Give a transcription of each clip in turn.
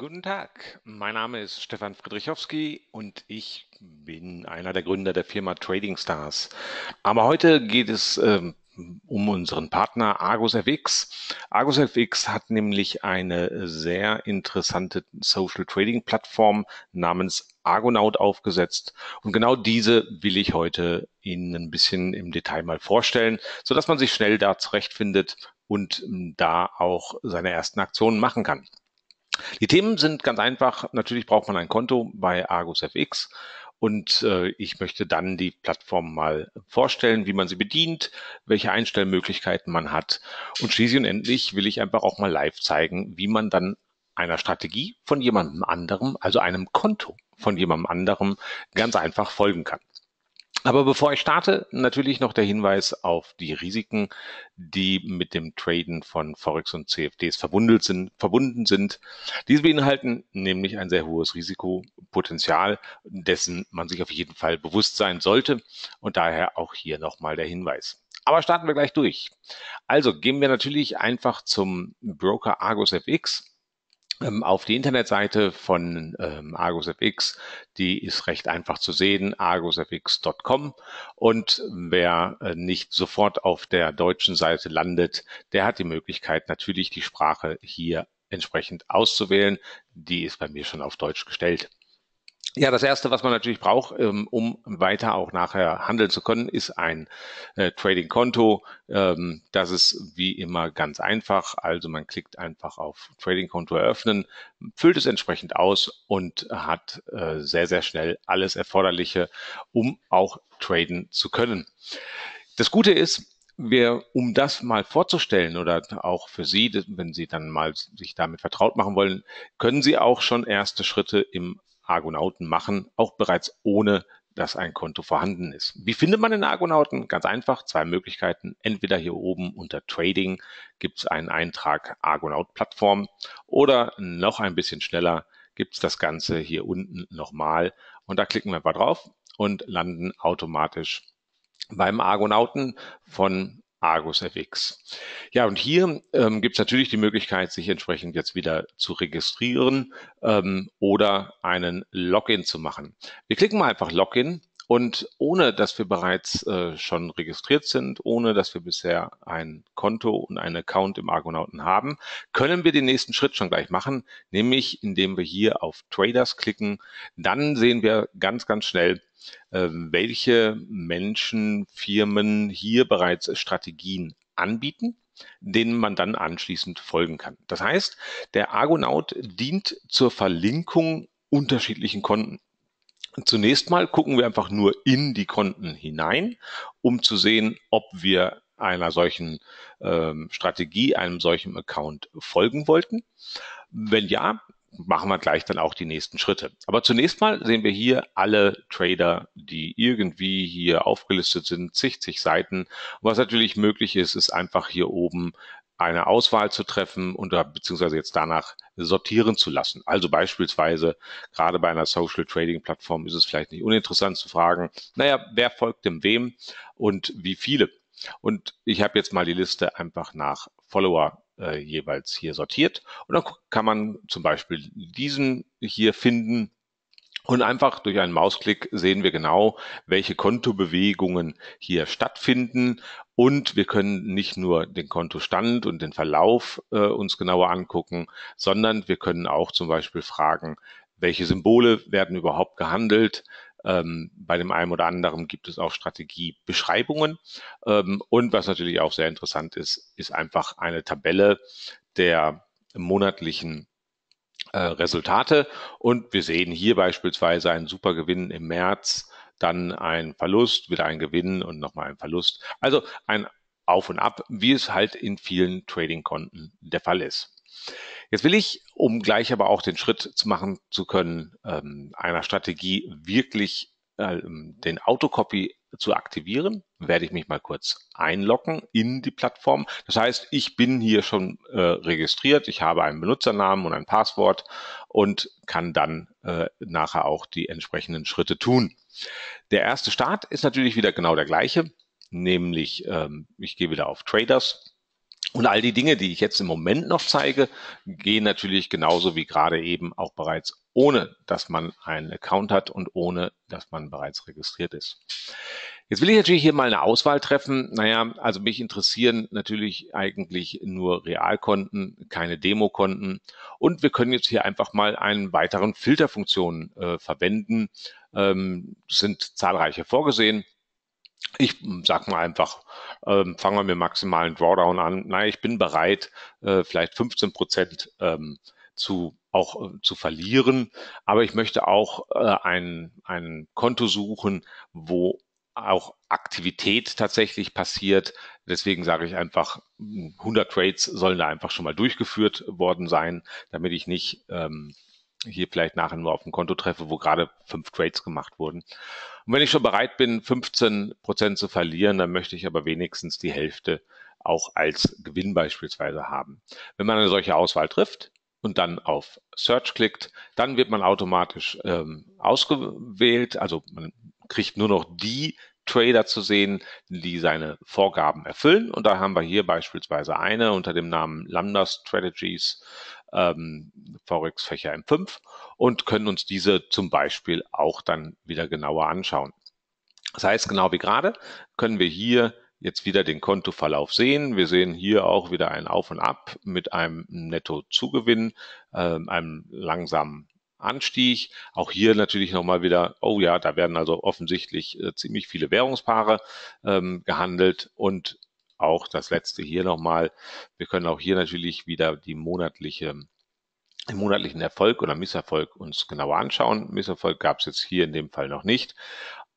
Guten Tag, mein Name ist Stefan Friedrichowski und ich bin einer der Gründer der Firma Trading Stars. Aber heute geht es ähm, um unseren Partner Argus FX. Argus FX hat nämlich eine sehr interessante Social Trading Plattform namens Argonaut aufgesetzt. Und genau diese will ich heute Ihnen ein bisschen im Detail mal vorstellen, so dass man sich schnell da zurechtfindet und ähm, da auch seine ersten Aktionen machen kann. Die Themen sind ganz einfach. Natürlich braucht man ein Konto bei Argus FX und äh, ich möchte dann die Plattform mal vorstellen, wie man sie bedient, welche Einstellmöglichkeiten man hat. Und schließlich und endlich will ich einfach auch mal live zeigen, wie man dann einer Strategie von jemandem anderem, also einem Konto von jemandem anderem, ganz einfach folgen kann. Aber bevor ich starte, natürlich noch der Hinweis auf die Risiken, die mit dem Traden von Forex und CFDs verbunden sind, verbunden sind. Diese beinhalten nämlich ein sehr hohes Risikopotenzial, dessen man sich auf jeden Fall bewusst sein sollte. Und daher auch hier nochmal der Hinweis. Aber starten wir gleich durch. Also gehen wir natürlich einfach zum Broker Argus FX auf die Internetseite von ähm, ArgusFX. Die ist recht einfach zu sehen, argusfx.com. Und wer äh, nicht sofort auf der deutschen Seite landet, der hat die Möglichkeit, natürlich die Sprache hier entsprechend auszuwählen. Die ist bei mir schon auf Deutsch gestellt. Ja, das erste, was man natürlich braucht, ähm, um weiter auch nachher handeln zu können, ist ein äh, Trading-Konto. Ähm, das ist wie immer ganz einfach. Also man klickt einfach auf Trading-Konto eröffnen, füllt es entsprechend aus und hat äh, sehr, sehr schnell alles Erforderliche, um auch traden zu können. Das Gute ist, wir, um das mal vorzustellen oder auch für Sie, wenn Sie dann mal sich damit vertraut machen wollen, können Sie auch schon erste Schritte im Argonauten machen, auch bereits ohne dass ein Konto vorhanden ist. Wie findet man den Argonauten? Ganz einfach, zwei Möglichkeiten. Entweder hier oben unter Trading gibt es einen Eintrag Argonaut-Plattform oder noch ein bisschen schneller gibt es das Ganze hier unten nochmal und da klicken wir einfach drauf und landen automatisch beim Argonauten von Argus FX. Ja, und hier ähm, gibt es natürlich die Möglichkeit, sich entsprechend jetzt wieder zu registrieren ähm, oder einen Login zu machen. Wir klicken mal einfach Login und ohne dass wir bereits äh, schon registriert sind, ohne dass wir bisher ein Konto und einen Account im Argonauten haben, können wir den nächsten Schritt schon gleich machen, nämlich indem wir hier auf Traders klicken. Dann sehen wir ganz, ganz schnell, welche Menschen, Firmen hier bereits Strategien anbieten denen man dann anschließend folgen kann. Das heißt, der Argonaut dient zur Verlinkung unterschiedlichen Konten. Zunächst mal gucken wir einfach nur in die Konten hinein, um zu sehen, ob wir einer solchen ähm, Strategie, einem solchen Account folgen wollten. Wenn ja, machen wir gleich dann auch die nächsten Schritte. Aber zunächst mal sehen wir hier alle Trader, die irgendwie hier aufgelistet sind, zig, zig Seiten. was natürlich möglich ist, ist einfach hier oben eine Auswahl zu treffen und beziehungsweise jetzt danach sortieren zu lassen. Also beispielsweise gerade bei einer Social Trading Plattform ist es vielleicht nicht uninteressant zu fragen, naja, wer folgt dem wem und wie viele? Und ich habe jetzt mal die Liste einfach nach Follower äh, jeweils hier sortiert. Und dann kann man zum Beispiel diesen hier finden. Und einfach durch einen Mausklick sehen wir genau, welche Kontobewegungen hier stattfinden. Und wir können nicht nur den Kontostand und den Verlauf äh, uns genauer angucken, sondern wir können auch zum Beispiel fragen, welche Symbole werden überhaupt gehandelt, ähm, bei dem einen oder anderen gibt es auch Strategiebeschreibungen. Ähm, und was natürlich auch sehr interessant ist, ist einfach eine Tabelle der monatlichen äh, Resultate. Und wir sehen hier beispielsweise einen Supergewinn im März, dann ein Verlust, wieder ein Gewinn und nochmal ein Verlust. Also ein Auf und Ab, wie es halt in vielen Trading-Konten der Fall ist. Jetzt will ich, um gleich aber auch den Schritt zu machen zu können, ähm, einer Strategie wirklich ähm, den Autocopy zu aktivieren, werde ich mich mal kurz einloggen in die Plattform. Das heißt, ich bin hier schon äh, registriert, ich habe einen Benutzernamen und ein Passwort und kann dann äh, nachher auch die entsprechenden Schritte tun. Der erste Start ist natürlich wieder genau der gleiche, nämlich ähm, ich gehe wieder auf Traders Und all die Dinge, die ich jetzt im Moment noch zeige, gehen natürlich genauso wie gerade eben auch bereits ohne, dass man einen Account hat und ohne, dass man bereits registriert ist. Jetzt will ich natürlich hier mal eine Auswahl treffen. Naja, also mich interessieren natürlich eigentlich nur Realkonten, keine Demokonten. Und wir können jetzt hier einfach mal einen weiteren Filterfunktionen äh, verwenden. Ähm, sind zahlreiche vorgesehen. Ich sag mal einfach, ähm, fangen wir mit maximalen Drawdown an. Naja, ich bin bereit, äh, vielleicht 15 Prozent ähm, zu auch äh, zu verlieren, aber ich möchte auch äh, ein, ein Konto suchen, wo auch Aktivität tatsächlich passiert. Deswegen sage ich einfach, 100 Trades sollen da einfach schon mal durchgeführt worden sein, damit ich nicht ähm, hier vielleicht nachher nur auf ein Konto treffe, wo gerade fünf Trades gemacht wurden. Und wenn ich schon bereit bin, 15 Prozent zu verlieren, dann möchte ich aber wenigstens die Hälfte auch als Gewinn beispielsweise haben. Wenn man eine solche Auswahl trifft und dann auf Search klickt, dann wird man automatisch ähm, ausgewählt. Also man kriegt nur noch die Trader zu sehen, die seine Vorgaben erfüllen. Und da haben wir hier beispielsweise eine unter dem Namen Lambda Strategies ähm, Forex Fächer M5 und können uns diese zum Beispiel auch dann wieder genauer anschauen. Das heißt, genau wie gerade können wir hier jetzt wieder den Kontoverlauf sehen. Wir sehen hier auch wieder ein Auf und Ab mit einem Netto-Zugewinn, äh, einem langsamen Anstieg. Auch hier natürlich nochmal wieder, oh ja, da werden also offensichtlich äh, ziemlich viele Währungspaare ähm, gehandelt und auch das letzte hier nochmal. Wir können auch hier natürlich wieder die monatliche den monatlichen Erfolg oder Misserfolg uns genauer anschauen. Misserfolg gab es jetzt hier in dem Fall noch nicht.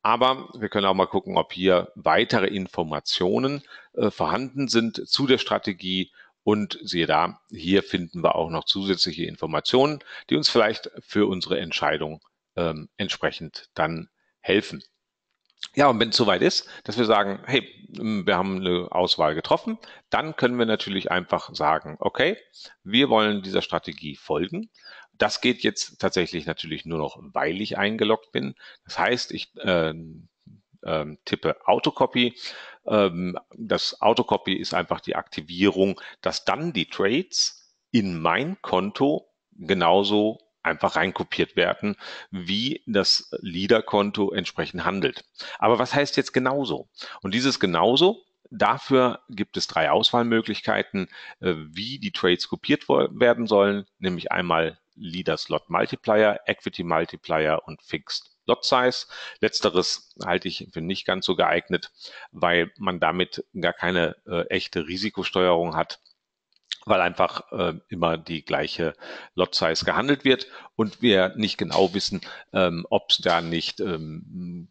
Aber wir können auch mal gucken, ob hier weitere Informationen äh, vorhanden sind zu der Strategie und siehe da, hier finden wir auch noch zusätzliche Informationen, die uns vielleicht für unsere Entscheidung ähm, entsprechend dann helfen. Ja, und wenn es soweit ist, dass wir sagen, hey, wir haben eine Auswahl getroffen, dann können wir natürlich einfach sagen, okay, wir wollen dieser Strategie folgen. Das geht jetzt tatsächlich natürlich nur noch, weil ich eingeloggt bin. Das heißt, ich äh, äh, tippe Autocopy ähm, das Autocopy ist einfach die Aktivierung, dass dann die Trades in mein Konto genauso einfach reinkopiert werden, wie das Leader-Konto entsprechend handelt. Aber was heißt jetzt genauso? Und dieses genauso, dafür gibt es drei Auswahlmöglichkeiten, äh, wie die Trades kopiert werden sollen, nämlich einmal Leader Slot Multiplier, Equity Multiplier und Fixed Lot Size. Letzteres halte ich für nicht ganz so geeignet, weil man damit gar keine äh, echte Risikosteuerung hat weil einfach äh, immer die gleiche Lot Size gehandelt wird und wir nicht genau wissen, ähm, ob es da nicht ähm,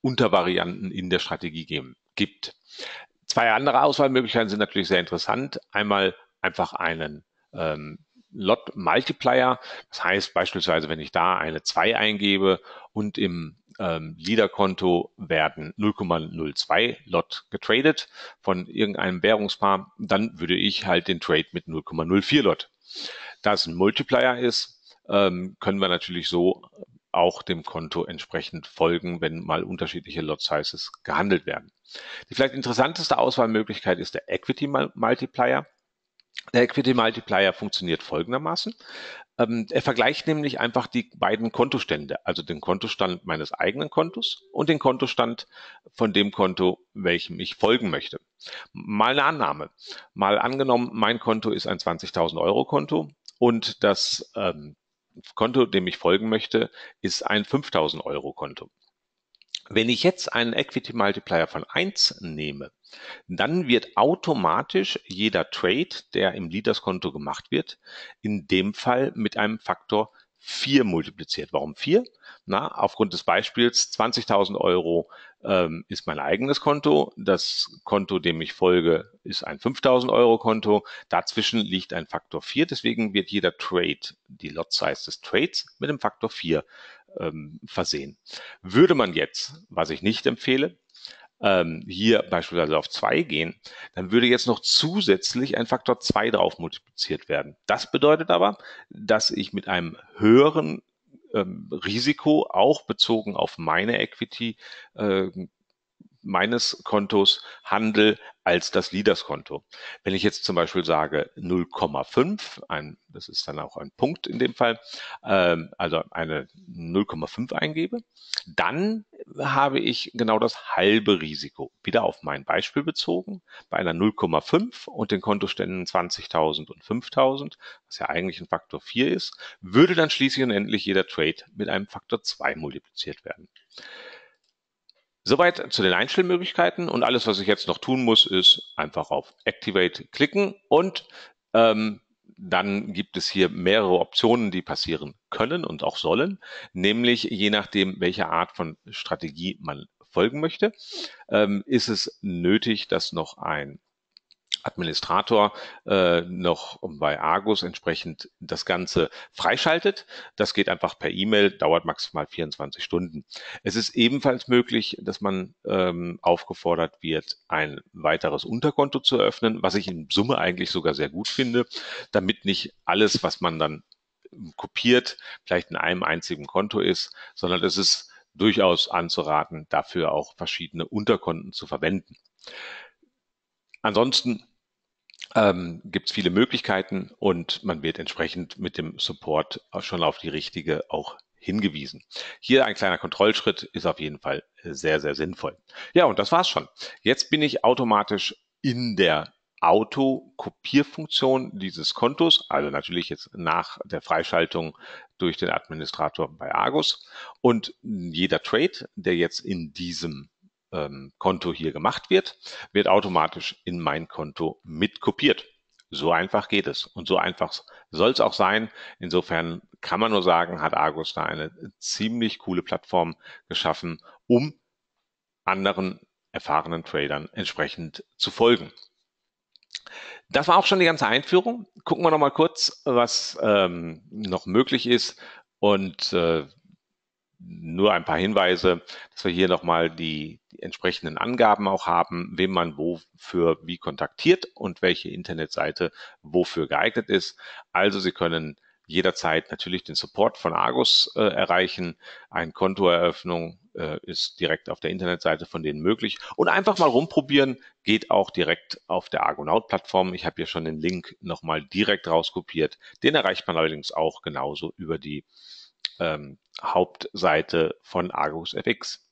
Untervarianten in der Strategie geben, gibt. Zwei andere Auswahlmöglichkeiten sind natürlich sehr interessant. Einmal einfach einen ähm, Lot Multiplier. Das heißt beispielsweise, wenn ich da eine 2 eingebe und im ähm, Leader-Konto werden 0,02 Lot getradet von irgendeinem Währungspaar, dann würde ich halt den Trade mit 0,04 Lot. Da es ein Multiplier ist, ähm, können wir natürlich so auch dem Konto entsprechend folgen, wenn mal unterschiedliche Lot Sizes gehandelt werden. Die vielleicht interessanteste Auswahlmöglichkeit ist der Equity Multiplier. Der Equity Multiplier funktioniert folgendermaßen. Ähm, er vergleicht nämlich einfach die beiden Kontostände, also den Kontostand meines eigenen Kontos und den Kontostand von dem Konto, welchem ich folgen möchte. Mal eine Annahme. Mal angenommen, mein Konto ist ein 20.000 Euro Konto und das ähm, Konto, dem ich folgen möchte, ist ein 5.000 Euro Konto. Wenn ich jetzt einen Equity Multiplier von 1 nehme, dann wird automatisch jeder Trade, der im Leaders-Konto gemacht wird, in dem Fall mit einem Faktor 4 multipliziert. Warum 4? Na, aufgrund des Beispiels 20.000 Euro ähm, ist mein eigenes Konto. Das Konto, dem ich folge, ist ein 5.000 Euro Konto. Dazwischen liegt ein Faktor 4. Deswegen wird jeder Trade, die Lot Size des Trades, mit dem Faktor 4 ähm, versehen. Würde man jetzt, was ich nicht empfehle, ähm, hier beispielsweise auf zwei gehen, dann würde jetzt noch zusätzlich ein Faktor zwei drauf multipliziert werden. Das bedeutet aber, dass ich mit einem höheren ähm, Risiko auch bezogen auf meine Equity äh, meines Kontos handle als das Leaders-Konto. Wenn ich jetzt zum Beispiel sage 0,5, ein, das ist dann auch ein Punkt in dem Fall, ähm, also eine 0,5 eingebe, dann habe ich genau das halbe Risiko. Wieder auf mein Beispiel bezogen, bei einer 0,5 und den Kontoständen 20.000 und 5.000, was ja eigentlich ein Faktor 4 ist, würde dann schließlich und endlich jeder Trade mit einem Faktor 2 multipliziert werden. Soweit zu den Einstellmöglichkeiten und alles, was ich jetzt noch tun muss, ist einfach auf Activate klicken und ähm, dann gibt es hier mehrere Optionen, die passieren können und auch sollen, nämlich je nachdem, welche Art von Strategie man folgen möchte, ähm, ist es nötig, dass noch ein Administrator äh, noch bei Argus entsprechend das Ganze freischaltet. Das geht einfach per E-Mail, dauert maximal 24 Stunden. Es ist ebenfalls möglich, dass man ähm, aufgefordert wird, ein weiteres Unterkonto zu eröffnen, was ich in Summe eigentlich sogar sehr gut finde, damit nicht alles, was man dann kopiert, vielleicht in einem einzigen Konto ist, sondern es ist durchaus anzuraten, dafür auch verschiedene Unterkonten zu verwenden. Ansonsten ähm, gibt es viele Möglichkeiten und man wird entsprechend mit dem Support schon auf die richtige auch hingewiesen. Hier ein kleiner Kontrollschritt ist auf jeden Fall sehr, sehr sinnvoll. Ja, und das war's schon. Jetzt bin ich automatisch in der Autokopierfunktion dieses Kontos, also natürlich jetzt nach der Freischaltung durch den Administrator bei Argus. Und jeder Trade, der jetzt in diesem ähm, Konto hier gemacht wird, wird automatisch in mein Konto mit kopiert. So einfach geht es und so einfach soll es auch sein. Insofern kann man nur sagen, hat Argus da eine ziemlich coole Plattform geschaffen, um anderen erfahrenen Tradern entsprechend zu folgen. Das war auch schon die ganze Einführung. Gucken wir noch mal kurz, was ähm, noch möglich ist und äh, nur ein paar Hinweise, dass wir hier nochmal die, die entsprechenden Angaben auch haben, wem man wofür wie kontaktiert und welche Internetseite wofür geeignet ist. Also Sie können jederzeit natürlich den Support von Argus äh, erreichen. Ein Kontoeröffnung äh, ist direkt auf der Internetseite von denen möglich. Und einfach mal rumprobieren geht auch direkt auf der Argonaut-Plattform. Ich habe hier schon den Link nochmal direkt rauskopiert. Den erreicht man allerdings auch genauso über die ähm, Hauptseite von Argus FX.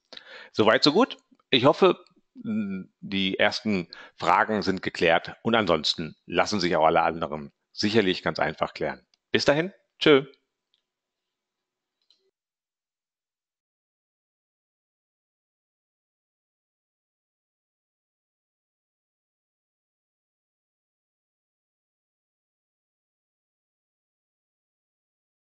Soweit, so gut. Ich hoffe, die ersten Fragen sind geklärt und ansonsten lassen sich auch alle anderen sicherlich ganz einfach klären. Bis dahin, tschö.